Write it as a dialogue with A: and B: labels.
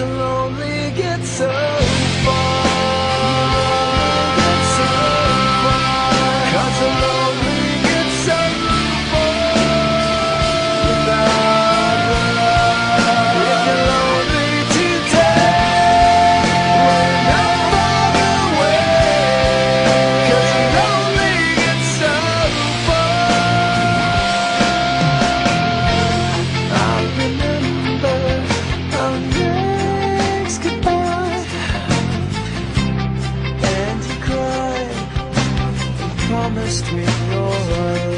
A: a lonely game. promised with your love.